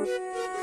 Música